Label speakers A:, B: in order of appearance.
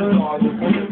A: was